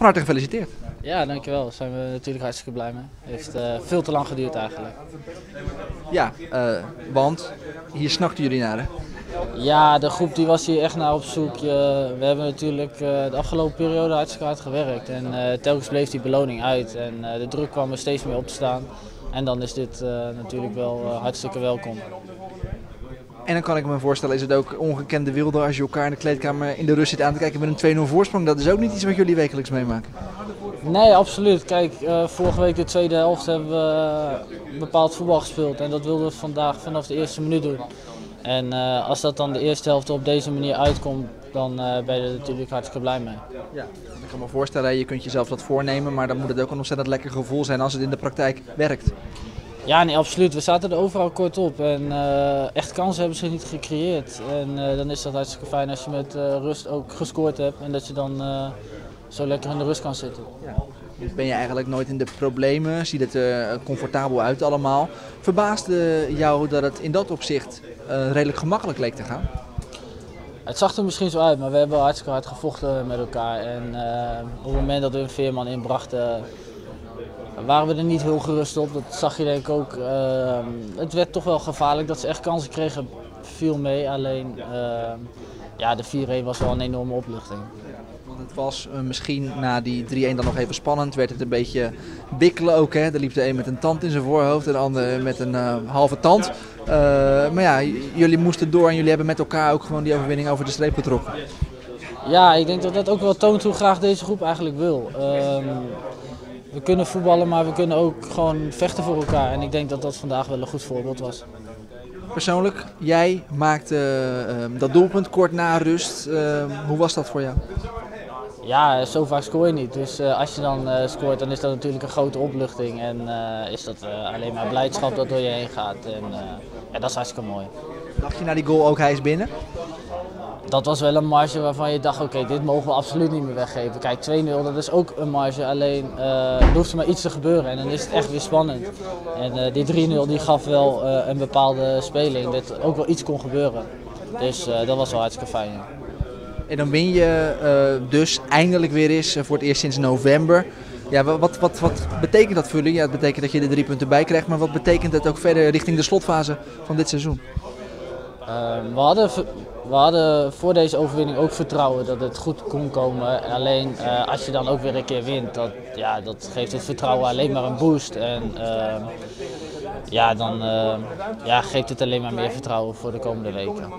Van harte gefeliciteerd. Ja, dankjewel. Daar zijn we natuurlijk hartstikke blij mee. Heeft uh, veel te lang geduurd eigenlijk. Ja, uh, want hier snakten jullie naar hè? Ja, de groep die was hier echt naar op zoek. we hebben natuurlijk de afgelopen periode hartstikke hard gewerkt. En telkens bleef die beloning uit. En de druk kwam er steeds meer op te staan. En dan is dit natuurlijk wel hartstikke welkom. En dan kan ik me voorstellen, is het ook ongekende wilde als je elkaar in de kleedkamer in de rust zit aan te kijken met een 2-0 voorsprong. Dat is ook niet iets wat jullie wekelijks meemaken. Nee, absoluut. Kijk, uh, vorige week de tweede helft hebben we uh, bepaald voetbal gespeeld. En dat wilden we vandaag vanaf de eerste minuut doen. En uh, als dat dan de eerste helft op deze manier uitkomt, dan ben je er natuurlijk hartstikke blij mee. Ja, ik kan me voorstellen, je kunt jezelf dat voornemen, maar dan moet het ook een ontzettend lekker gevoel zijn als het in de praktijk werkt. Ja, nee, absoluut. We zaten er overal kort op en uh, echt kansen hebben ze niet gecreëerd. En uh, dan is dat hartstikke fijn als je met uh, rust ook gescoord hebt en dat je dan zo lekker in de rust kan zitten. Ja. Dus ben je eigenlijk nooit in de problemen, ziet het comfortabel uit allemaal. Verbaasde jou dat het in dat opzicht redelijk gemakkelijk leek te gaan? Het zag er misschien zo uit, maar we hebben hartstikke hard gevochten met elkaar. En op het moment dat we een veerman inbrachten, waren we er niet heel gerust op. Dat zag je denk ik ook. Uh, het werd toch wel gevaarlijk dat ze echt kansen kregen. Viel mee, alleen uh, ja, de 4-1 was wel een enorme opluchting. Want het was uh, misschien na die 3-1 dan nog even spannend. Werd het een beetje bikkelen ook. Hè? Er liep de een met een tand in zijn voorhoofd en de ander met een uh, halve tand. Uh, maar ja, jullie moesten door en jullie hebben met elkaar ook gewoon die overwinning over de streep getrokken. Ja, ik denk dat dat ook wel toont hoe graag deze groep eigenlijk wil. Uh, we kunnen voetballen, maar we kunnen ook gewoon vechten voor elkaar. En ik denk dat dat vandaag wel een goed voorbeeld was. Persoonlijk, jij maakte uh, dat doelpunt kort na rust. Uh, hoe was dat voor jou? Ja, zo vaak scoor je niet. Dus uh, als je dan scoort, dan is dat natuurlijk een grote opluchting. En is dat alleen maar blijdschap dat door je heen gaat. En ja, dat is hartstikke mooi. Dacht je na die goal ook, hij is binnen? Dat was wel een marge waarvan je dacht, oké, dit mogen we absoluut niet meer weggeven. Kijk, 2-0, dat is ook een marge, alleen uh, er hoeft er maar iets te gebeuren en dan is het echt weer spannend. En uh, die 3-0 die gaf wel uh, een bepaalde speling, dat ook wel iets kon gebeuren. Dus dat was wel hartstikke fijn. Ja. En dan win je dus eindelijk weer eens voor het eerst sinds november. Ja, wat, wat, wat betekent dat voor jullie? Ja, het betekent dat je er drie punten bij krijgt, maar wat betekent dat ook verder richting de slotfase van dit seizoen? we hadden we hadden voor deze overwinning ook vertrouwen dat het goed kon komen. Alleen uh, als je dan ook weer een keer wint, dat, ja, dat geeft het vertrouwen alleen maar een boost. En uh, ja, dan uh, ja, geeft het alleen maar meer vertrouwen voor de komende weken.